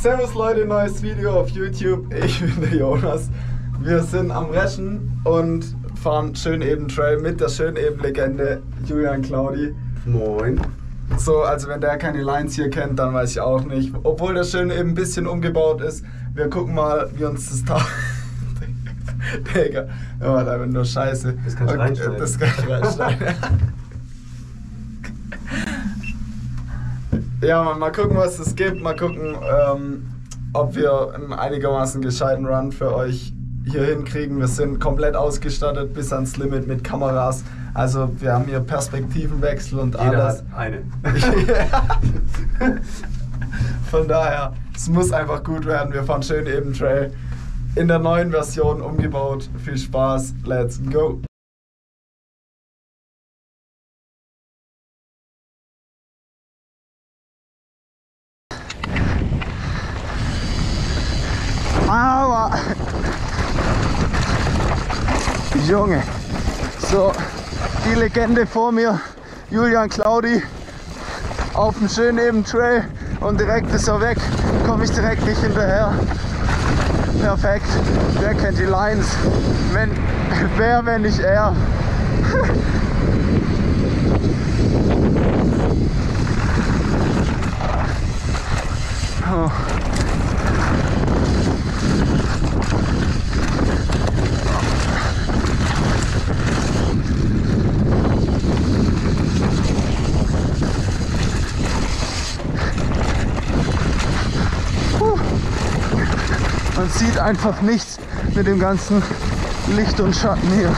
Servus Leute, neues Video auf YouTube. Ich bin der Jonas. Wir sind am Reschen und fahren schön eben Trail mit der schön eben Legende Julian Claudi. Moin. So, also wenn der keine Lines hier kennt, dann weiß ich auch nicht. Obwohl der schön eben ein bisschen umgebaut ist. Wir gucken mal, wie uns das taugt. Digga, ja, einfach nur Scheiße. Das kannst du Okay, reinschneiden. Das kann ich reinschneiden. ja, mal, mal gucken, was es gibt. Mal gucken, ähm, ob wir einen einigermaßen gescheiten Run für euch hier hinkriegen. Wir sind komplett ausgestattet bis ans Limit mit Kameras. Also wir haben hier Perspektivenwechsel und Jeder alles. hat eine. Von daher, es muss einfach gut werden. Wir fahren schön eben Trail. In der neuen Version umgebaut. Viel Spaß. Let's go. Junge, so die Legende vor mir, Julian Claudi, auf dem schönen eben Trail und direkt ist er weg, komme ich direkt nicht hinterher. Perfekt, wer kennt die Lines? Wenn, wer, wenn nicht er? Oh. Man sieht einfach nichts mit dem ganzen Licht und Schatten hier.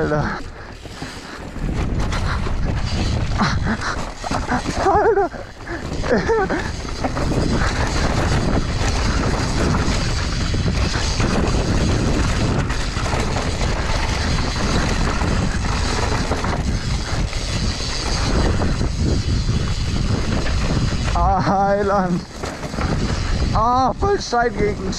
Alter. Alter. Ah, Heiland. Ah, voll Stein gegen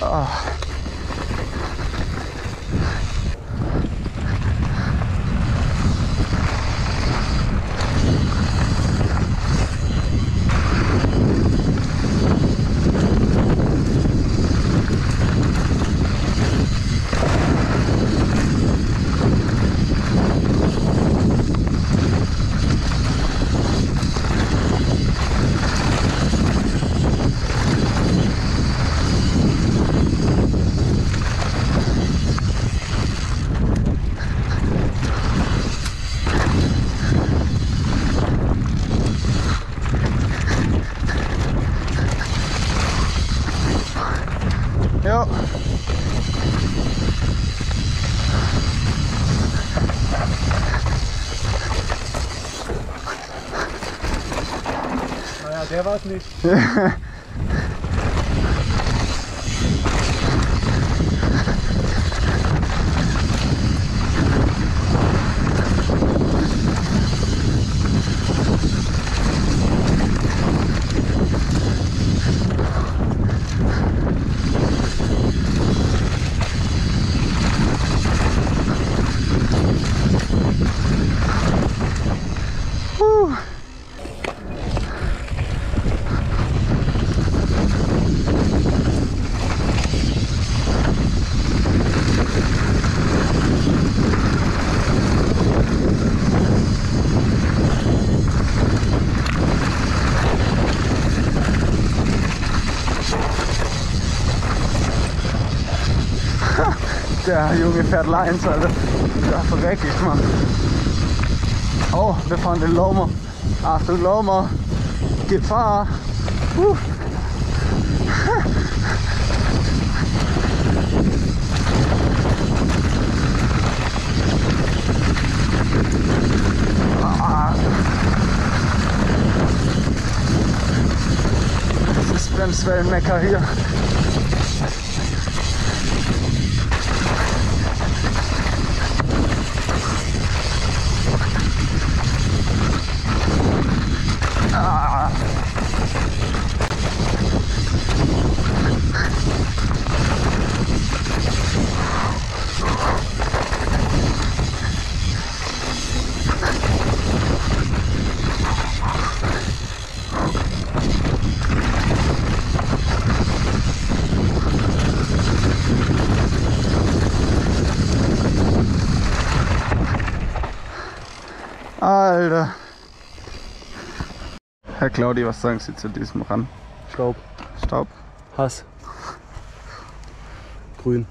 啊。Der war es nicht. Der Junge fährt Lines, Alter. Da verreck ich, Mann. Oh, wir fahren den Lomer. Achtung, Lomer. Gefahr. Huh. Ah. Das ist Bremswellenmecker hier. Alter. Herr Claudi, was sagen Sie zu diesem Rand? Staub. Staub? Hass. Grün.